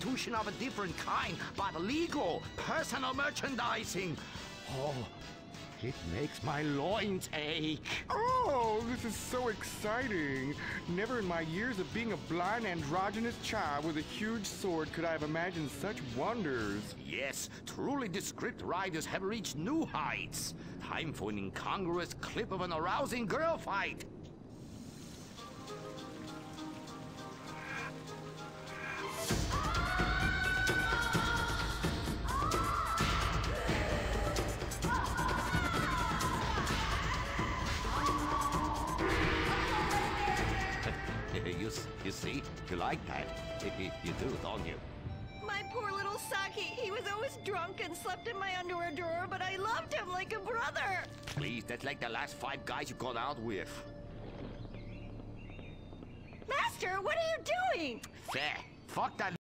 prostitution of a different kind, but legal, personal merchandising. Oh, it makes my loins ache. Oh, this is so exciting. Never in my years of being a blind androgynous child with a huge sword could I have imagined such wonders. Yes, truly the script writers have reached new heights. Time for an incongruous clip of an arousing girl fight. You, you see, you like that. you do, don't you? My poor little Saki. He was always drunk and slept in my underwear drawer, but I loved him like a brother. Please, that's like the last five guys you gone out with. Master, what are you doing? Fair. Fuck that